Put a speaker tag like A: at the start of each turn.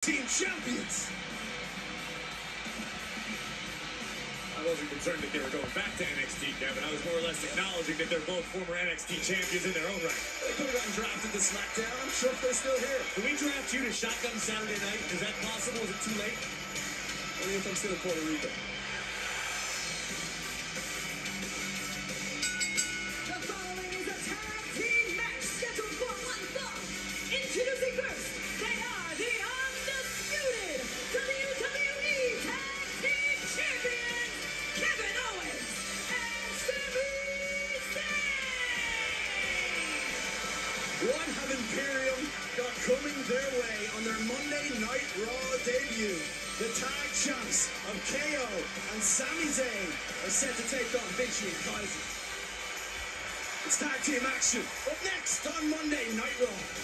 A: Team champions.
B: I wasn't concerned that they were going back to NXT, Kevin. I was more or less acknowledging that they're both former NXT champions in their own right.
A: They could have gotten drafted to SmackDown. I'm sure if they're still here.
B: Can we draft you to Shotgun Saturday night? Is that possible? Is it too late?
A: Only if I'm still in Puerto Rico. What have Imperium got coming their way on their Monday Night Raw debut? The tag champs of KO and Sami Zayn are set to take on Vinci and Kaiser. It's tag team action. Up next on Monday Night Raw.